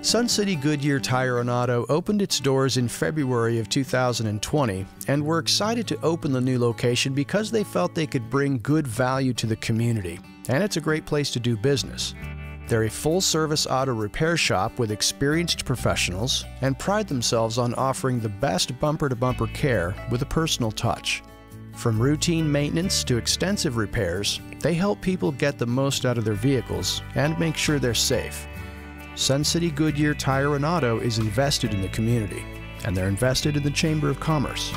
Sun City Goodyear Tire and Auto opened its doors in February of 2020 and were excited to open the new location because they felt they could bring good value to the community, and it's a great place to do business. They're a full service auto repair shop with experienced professionals and pride themselves on offering the best bumper to bumper care with a personal touch. From routine maintenance to extensive repairs, they help people get the most out of their vehicles and make sure they're safe. Sun City Goodyear Tire and Auto is invested in the community, and they're invested in the Chamber of Commerce.